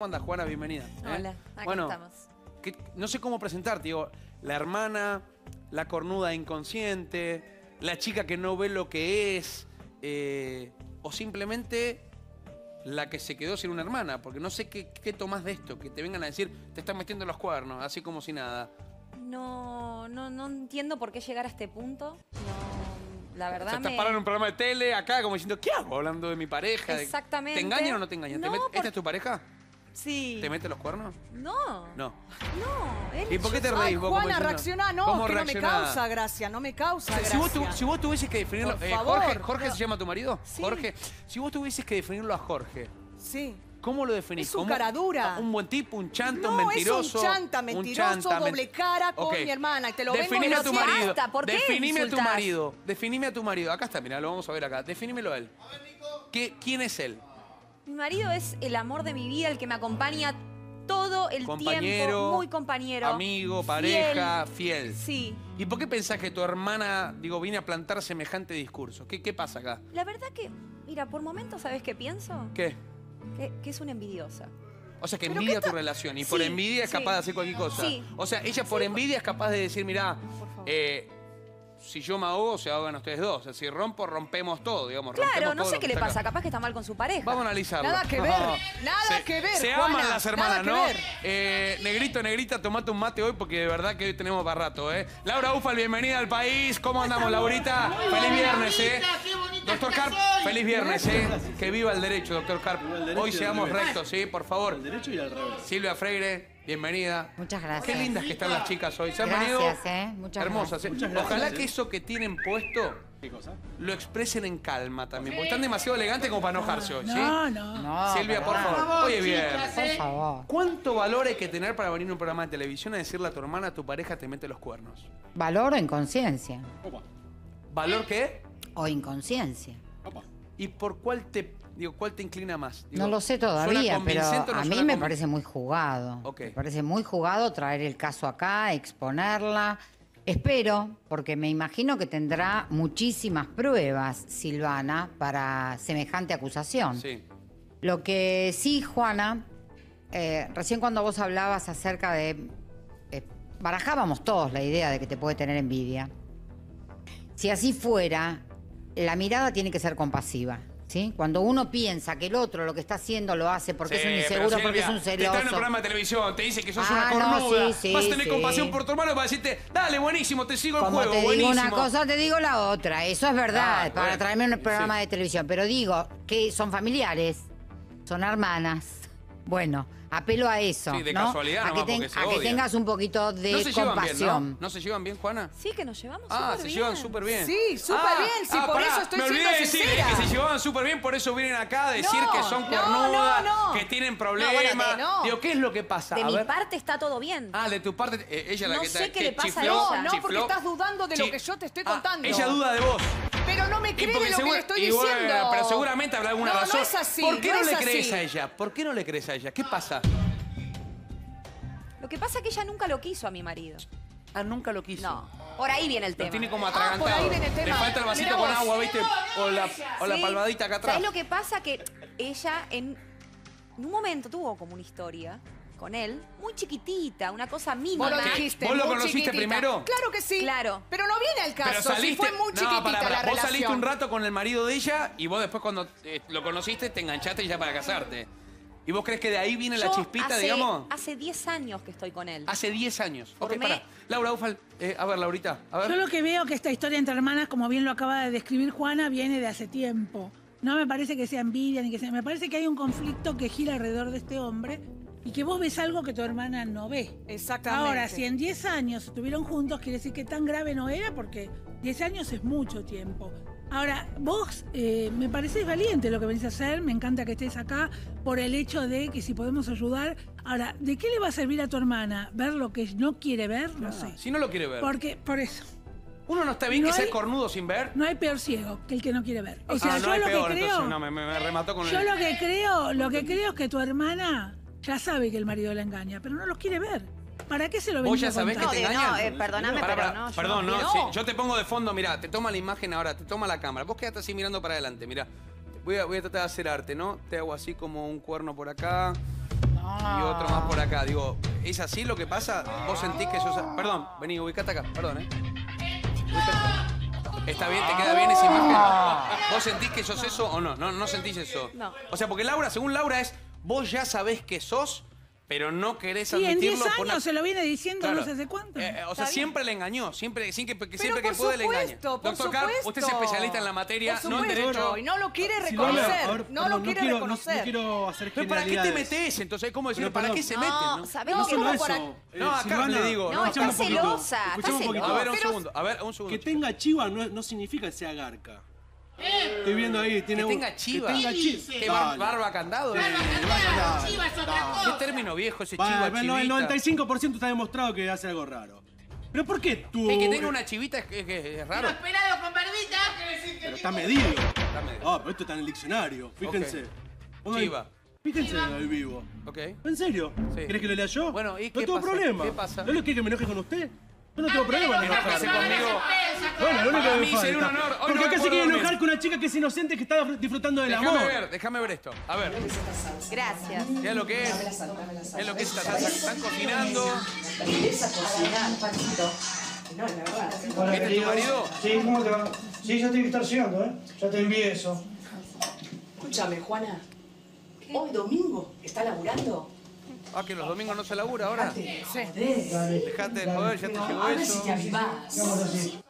¿Cómo andas, Juana? Bienvenida. ¿eh? Hola, acá bueno, estamos. que- no sé cómo presentarte, digo, la hermana, la cornuda inconsciente, la chica que no ve lo que es, eh, o simplemente la que se quedó sin una hermana, porque no sé qué, qué tomás de esto, que te vengan a decir, te están metiendo los cuernos, así como si nada. No, no, no entiendo por qué llegar a este punto. No, la O verdad sea, estás me... parado en un programa de tele acá como diciendo, ¿qué hago? Hablando de mi pareja. de- Exactamente. ¿Te engañan o no te engañan? ¿Te No, met- por- ¿Esta es tu pareja? Sí. ¿Te mete los cuernos? No. No. No. él- ¿Y por qué te reís Ay, vos? como Juana, diciendo- reacciona, no, ¿Cómo que no me reaccionás? causa gracia, no me causa gracia. si, vos tu- si vos tuvieses que definirlo... Por eh, favor. Jorge, ¿Jorge se llama tu marido? Sí. Jorge. Si vos tuvieses que definirlo a Jorge, Sí. ¿cómo lo definís? Es un ¿Cómo- cara dura. Un buen tipo, un chanta, No, un mentiroso. es un chanta, un mentiroso, men- doble cara con mi hermana. Y te lo vengo Definime a tu diciendo. marido. Basta, ¿por qué Definime a tu insultás? marido. Definime a tu marido. Acá está, mira, lo vamos a ver acá. Definímelo a él. ¿Qué, ¿Quién es él? Mi marido es el amor de mi vida, el que me acompaña todo el Compañero, tiempo. Muy compañero. amigo, pareja, fiel. Sí. ¿Y por qué pensás que tu hermana, digo, viene a plantar semejante discurso? ¿Qué, qué pasa acá? La verdad que, mira, por momentos, ¿sabes qué pienso? ¿Qué? Que, que es una envidiosa. O sea, que Pero envidia ¿qué tu ta- relación si yo me ahogo, se ahogan ustedes dos. O sea, si rompo, rompemos todo, digamos. Claro, rompemos no todo sé lo qué que le está pasa. acá. Capaz que está mal con su pareja. Vamos a analizarlo. Nada que ver, nada Se- que ver, Se Juana, aman las hermanas, nada que ¿no? ver. Eh, negrito, negrita, tomate un mate hoy porque de verdad que hoy tenemos para rato, ¿eh? Laura Ufal, bienvenida al país. ¿Cómo andamos, Laurita? Feliz viernes, ¿eh? Doctor Carp, feliz viernes, ¿eh? Que viva el derecho, doctor Carp. el derecho Hoy y al seamos revés. rectos, ¿sí? Por favor. Al derecho y al revés. Silvia Freire, bienvenida. Muchas gracias. Qué lindas que están las chicas hoy. Se han Gracias, venido eh. Muchas hermosas. ¿eh? Muchas gracias, Ojalá eh. que eso que tienen puesto ¿Qué cosa? lo expresen en calma también, porque están demasiado elegantes como para enojarse hoy, ¿sí? No, no. No, Silvia, por favor. Oye, bien. Por favor. ¿Cuánto valor hay que tener para venir a un programa de televisión a decirle a tu hermana, a tu pareja te mete los cuernos? Valor o inconsciencia. Opa, ¿Valor qué? O inconsciencia. opa. ¿Y por cuál te, digo, cuál te inclina más? Digo, no lo sé ¿suena todavía, pero no a mí me parece muy jugado. Me parece muy jugado traer el caso acá, exponerla. Espero, porque me imagino que tendrá muchísimas pruebas, Silvana, para semejante acusación. Sí. Lo que sí, Juana, eh, recién cuando vos hablabas acerca de... eh, barajábamos todos la idea de que te puede tener envidia. Si así fuera, la mirada tiene que ser compasiva. ¿sí? Cuando uno piensa que el otro lo que está haciendo lo hace porque Sí, es un inseguro, porque es un Te está en un celoso. programa de televisión, te dice que sos Ah, una no, cornuda. sí, sí, Vas a tener compasión por tu hermano y vas a decirte, dale, buenísimo, te sigo el Como juego, te buenísimo. digo una cosa, te digo la otra. Eso es verdad, Ah, para bueno, traerme un programa de televisión. Pero digo que son familiares, son hermanas. Bueno, apelo a eso. Sí, de ¿no? casualidad a que, nomás, porque se a que tengas un poquito de no se llevan bien, compasión. ¿no? ¿No se llevan bien, Juana? Sí, que nos llevamos Ah, se bien. llevan súper bien. Sí, súper Ah, bien, sí, ah, por pará, eso estoy me olvidé siendo decir sincera. que se llevaban súper bien, por eso vienen acá a decir No, que son no, cornudas, no, no. que tienen No, problemas. bueno, no. Digo, ¿qué es lo que pasa? De a mi ver. parte está todo bien. Ah, de tu parte, eh, ella la No que sé te qué que le pasa a chifló, ella. No, no, porque estás dudando de lo que yo te estoy Ah, contando. ella duda de vos. Pero no me cree lo que le estoy diciendo. pero seguramente habrá alguna no, razón. No es así. ¿Por qué no, le así. crees a ella? ¿Por qué no le crees a ella? ¿Qué pasa? Lo que pasa es que ella nunca lo quiso a mi marido. Ah, nunca lo quiso. No. Por ahí viene el Lo tema. tiene como Ah, atragantado. por ahí viene el Le tema. falta el vasito con agua, ¿viste? O la, o la Sí. palmadita acá atrás. ¿Sabes lo que pasa? Que ella en, en un momento tuvo como una historia con él, muy chiquitita, una cosa mínima. Vos lo ¿Qué? dijiste. ¿Vos lo muy conociste chiquitita. primero? Claro que sí. Claro. Pero no viene al caso. Pero saliste. Si fue muy no, chiquitita pará, pará. la Vos relación. saliste un rato con el marido de ella y vos después cuando eh, lo conociste te enganchaste ya para casarte. ¿Y vos crees que de ahí viene la chispita, hace, digamos? Hace 10 años que estoy con él. Hace 10 años. Ok, pará. Laura Ufal, eh, a ver, Laurita, a ver. Yo lo que veo que esta historia entre hermanas, como bien lo acaba de describir Juana, viene de hace tiempo. No me parece que sea envidia ni que sea. Me parece que hay un conflicto que gira alrededor de este hombre y que vos ves algo que tu hermana no ve. Exactamente. Ahora, si en 10 años estuvieron juntos, quiere decir que tan grave no era, porque 10 años es mucho tiempo. Ahora, vos eh, me pareces valiente lo que venís a hacer, me encanta que estés acá por el hecho de que si podemos ayudar. Ahora, ¿de qué le va a servir a tu hermana ver lo que no quiere ver? No sé. Si no lo quiere ver. Porque, por eso, Uno no está bien No que sea cornudo sin ver. no hay peor ciego que el que no quiere ver. O sea, ah, yo no hay lo peor, que creo, entonces no, me, me- me remató con yo el... lo que creo, lo que creo es que tu hermana ya sabe que el marido la engaña, pero no los quiere ver. ¿Para qué se lo Vos venís ya sabés que te No, de- no, engañan. eh, perdóname, Pará, pero pará, no, yo Perdón, no quiero. sí, yo te pongo de fondo, mira, te toma la imagen ahora, te toma la cámara. Vos quedate así mirando para adelante, mira. Voy a, voy a tratar de hacer arte, ¿no? Te hago así como un cuerno por acá. y otro más por acá. Digo, ¿es así lo que pasa? ¿Vos sentís que sos... Perdón, vení, ubicate acá, perdón, ¿eh? Ubicate. Está bien, te queda bien esa imagen. ¿Vos sentís que sos eso o no? No, no sentís eso. No. O sea, porque Laura, según Laura, es vos ya sabés que sos, pero no querés Sí, en admitirlo. 10 por años una- se lo viene diciendo Claro. no sé hace cuánto. Eh, eh, o sea, siempre le engañó, siempre, siempre que, Pero siempre que puede le engaña. supuesto, Doctor Carp, supuesto. usted es especialista en la materia, Por no en derecho. Y no lo quiere reconocer. no perdón, lo quiere quiero, reconocer. No, quiero hacer Pero ¿para qué te metes? Entonces, ¿cómo decirlo? ¿Para qué se No, meten? ¿sabés No qué? solo eso. para- eh, No, acá Silvana, le digo. No, escuchame está un poquito, celosa, está escuchame un poquito. A ver, un Pero- segundo. A ver, un segundo. Que tenga chiva no, no significa que sea garca. Estoy viendo ahí, tiene Que un- tenga chiva. Que tenga chiva. ¿Qué bar- barba candado? eh. ¿Qué término viejo ese chiva Va, el chivita? 95% está demostrado que hace algo raro. ¿Pero por qué tú...? Eh, que tenga una chivita es, es- es raro. pelado con barbita. Pero está medido. Está medio. Ah, pero esto está en el diccionario. Fíjense. Pongan- Chiva. Fíjense al vivo. Ok. ¿En serio? Sí. ¿Querés que lo lea yo? Bueno, ¿y no qué tengo pasa? problema. ¿Qué pasa? ¿No lo quiere que me enoje con usted? Yo no tengo problema en enojarme. conmigo. Bueno, lo único Para que me mí sería un falta. honor. Hoy no Porque voy a acá se poder quiere dormir. enojar con una chica que es inocente que está disfrutando del Déjame amor. ver, déjame ver esto. A ver, Gracias. mira lo que es. Es lo que es. Están, están cocinando. Hola, ¿Este es tu querido. marido? Sí, ¿cómo te va? Sí, ya que estar llegando, ¿eh? Ya te envié eso. Escúchame, Juana. Hoy domingo está laburando. Ah, que los domingos no se labura ahora. Dale. Dejate de joder, ya te llegó A ver si eso.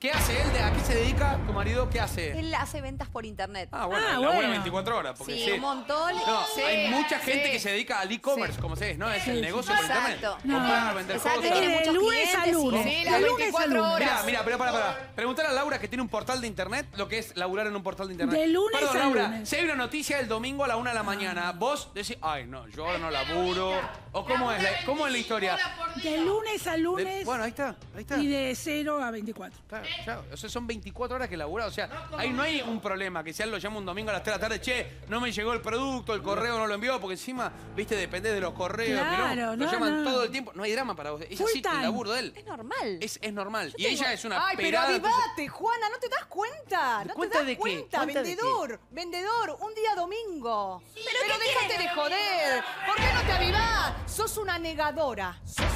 ¿Qué hace él? de- ¿A qué se dedica tu marido? ¿Qué hace? Él hace ventas por internet. Ah, bueno, Ah, labura bueno. 24 horas. Porque sí, sí. un montón. No, Sí, hay mucha gente sí. que se dedica al e-commerce, Sí. como se dice, ¿no? Es el negocio por internet. Exacto. Comprar, vender Exacto, cosas. tiene de lunes a clientes, lunes. sí. De las lunes a 24 lunes. horas. Mira, mira, pero para, para. Preguntar a Laura que tiene un portal de internet lo que es laburar en un portal de internet. De lunes Perdón, a Laura, lunes. si hay una noticia el domingo a la una de la mañana, vos decís, ay, no, yo ahora no laburo. ¿O cómo es la, cómo es la historia? De lunes a De- lunes bueno, ahí está, ahí está. y de 0 a 24. Claro, ya, o sea, son 24 horas que labura. O sea, ahí no hay un problema que si él lo llama un domingo a las 3 de la tarde, che, no me llegó el producto, el correo no lo envió, porque encima, viste, depende de los correos. Claro, lo no, llaman no. todo el tiempo. No hay drama para vos. Es Full así el laburo de él. Es normal. Es, es normal. Yo y tengo- ella es una Ay, pero entonces- avivate, Juana, ¿no te das cuenta? ¿No ¿Cuenta te das de qué? cuenta? ¿Cuenta de vendedor, vendedor, un día domingo. Pero, déjate de joder. ¿Por qué no te avivás? Sos una negadora. Sos una negadora.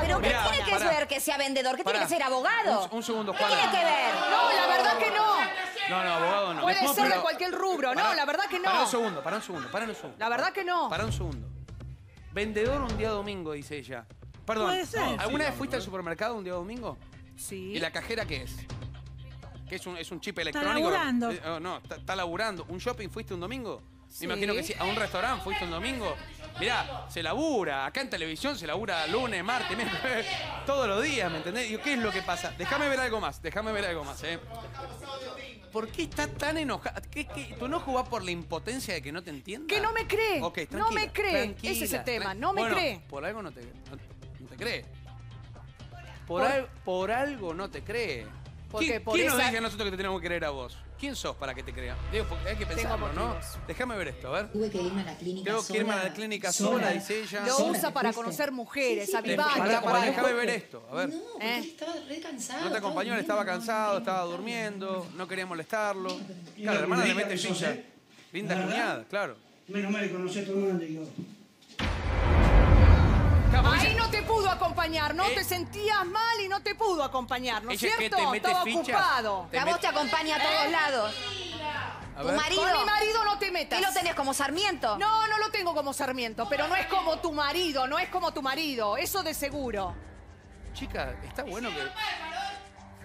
¿Pero qué tiene que pará. ver que sea vendedor? ¿Qué Pará. tiene que ser abogado? Un, un segundo, ¿Qué Juana. tiene que ver? No, la verdad que no. No, no, abogado no. Puede No, ser de pero- cualquier rubro. No, Pará, la verdad que no. Para un segundo, para un segundo, para un segundo. La verdad que no. Para un segundo. Vendedor un día domingo, dice ella. Perdón, Puede ser. ¿alguna vez fuiste al supermercado un día domingo? Sí. ¿Y la cajera qué es? ¿Qué es un, es un chip electrónico? laburando. Eh, oh, no, está, está laburando. ¿Un shopping fuiste un domingo? Sí. Me imagino que sí. ¿A un restaurante fuiste un domingo? Mirá, se labura. Acá en televisión se labura lunes, martes, miércoles, todos los días, ¿me entendés? Digo, ¿qué es lo que pasa? Déjame ver algo más, déjame ver algo más, ¿eh? ¿Por qué está tan enojada? ¿Qué, qué- tu enojo va por la impotencia de que no te entienda? Que no me cree. No me cree. Ese es el tema, no me Bueno, cree. Por algo no te, no, no te cree. Por, al- por algo no te cree. Porque ¿Quién, por quién nos dice a nosotros que te tenemos que creer a vos? ¿Quién sos para que te crea? Digo, porque hay que pensarlo, ¿no? Déjame ver esto, a ver. Tuve que irme a la clínica Tengo que irme a la sola. clínica sola, dice ella. Lo Sola, usa ¿te para conocer mujeres, Sí, sí, pará, pará, capaz. déjame ver esto, a ver. No, porque ¿Eh? estaba re cansado. No te acompañó, él estaba cansado, estaba durmiendo, no quería molestarlo. Claro, la hermana le mete ficha. Linda cuñada, claro. Menos mal que conocí a todo el mundo y yo. Claro, acompañar, no Eh. te sentías mal y no te pudo acompañar, ¿no es cierto? te mete Estaba ocupado. Te A vos met- te acompaña a todos lados. A Tu marido. Con mi marido no te metas. ¿Y lo tenés como Sarmiento? No, no lo tengo como Sarmiento, pero no es como tu marido, no es como tu marido, eso de seguro. Chica, está bueno que.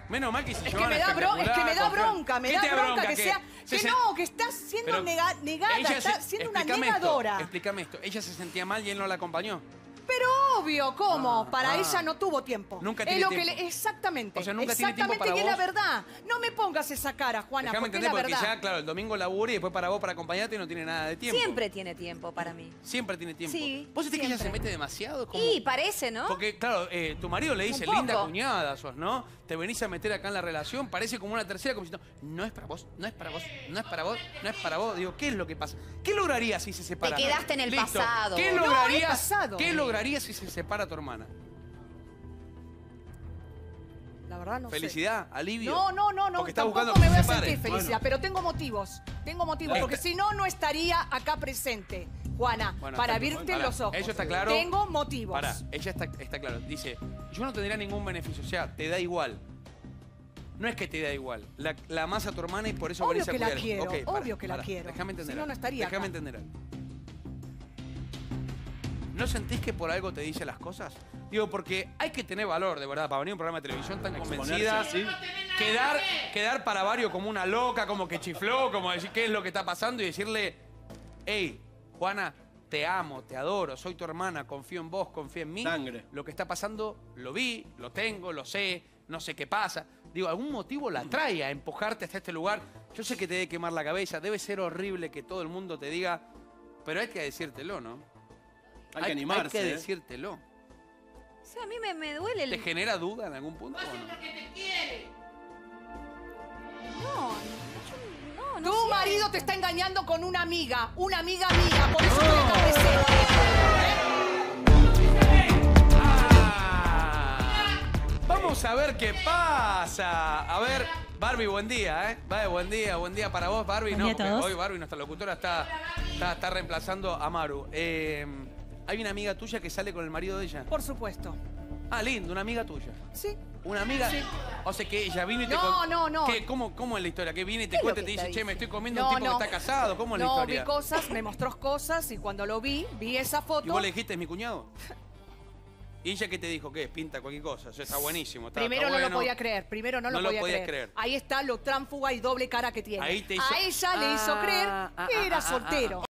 Menos mal que se Es que me da, bro- es que me da bronca, me ¿Qué da bronca, que sea. Se Que no, que estás siendo nega- negada, estás siendo una esto, negadora. explícame esto. Ella se sentía mal y él no la acompañó. Pero obvio, ¿cómo? para ah. ella no tuvo tiempo. Nunca es tiene lo tiempo. que le- exactamente. O sea, nunca tiene tiempo exactamente, para y es la verdad. No me pongas esa cara, Juana, Déjame porque es la porque verdad. ya, claro, el domingo labura y después para vos, para acompañarte, y no tiene nada de tiempo. Siempre tiene tiempo para mí. Siempre tiene tiempo. Sí, ¿Vos sentís que ella se mete demasiado? Como- Y parece, ¿no? Porque, claro, eh, tu marido le dice, linda cuñada sos, ¿no? Te venís a meter acá en la relación, parece como una tercera, como diciendo, no es para vos, no es para vos, no es para vos, no es para vos. Digo, ¿qué es lo que pasa? ¿Qué lograrías si se separa? Te quedaste en el Listo. pasado. ¿Qué No, es pasado. ¿Qué lograrías si se separa tu hermana? La verdad no sé. ¿Felicidad? ¿Alivio? No, no, no, no. Porque Tampoco buscando me voy a sentir felicidad, pero tengo motivos. Tengo motivos, Bueno. porque si no, no estaría acá presente. Juana, Bueno, para abrirte los ojos. Eso está claro. Tengo motivos. Ella está, está claro. Dice, yo no tendría ningún beneficio. O sea, te da igual. No es que te da igual. La, la amas a tu hermana y por eso Obvio venís a que la quiero, obvio que la quiero. Déjame entender. Si no, no estaría Déjame acá. entender algo. ¿No sentís que por algo te dice las cosas? Digo, porque hay que tener valor, de verdad, para venir a un programa de televisión tan convencida. sí. Quedar, quedar para varios como una loca, como que chifló, como decir qué es lo que está pasando y decirle, hey, Juana, te amo, te adoro, soy tu hermana, confío en vos, confío en mí. Sangre. Lo que está pasando lo vi, lo tengo, lo sé, no sé qué pasa. Digo, algún motivo la trae a empujarte hasta este lugar. Yo sé que te debe quemar la cabeza, debe ser horrible que todo el mundo te diga, pero hay que decírtelo, ¿no? Hay que animarse. Hay que ¿eh? decírtelo. O sea, a mí me, me duele el... ¿Te genera duda en algún punto o no? No, yo- no, no Tu sé. marido te está engañando con una amiga, una amiga mía, por eso te de ser. Ah, Vamos a ver qué pasa. A ver, Barbie, buen día, ¿eh? Vale, buen día, buen día para vos, Barbie. Buen no, día a todos. hoy Barbie, nuestra locutora, está, está, está reemplazando a Maru. Eh, hay una amiga tuya que sale con el marido de ella. Por supuesto. Ah, lindo, una amiga tuya. Sí. Una amiga. O sea que ella vino y te No, con- no, no. ¿Qué? ¿Cómo, ¿Cómo es la historia? Que viene y te ¿Qué es lo cuenta y te dice, che, me estoy comiendo No, un tipo no. que está casado. ¿Cómo es la No, historia? vi cosas, me mostró cosas y cuando lo vi, vi esa foto. ¿Y vos le dijiste, es mi cuñado? ¿Y ella qué te dijo? ¿Qué? Pinta cualquier cosa. Eso está buenísimo. Está, Primero está no lo podía creer, primero no, No lo podía podías creer. creer. Ahí está lo tránfuga y doble cara que tiene. Ahí te hizo- A ella le hizo Ah, creer ah, que ah, era ah, soltero.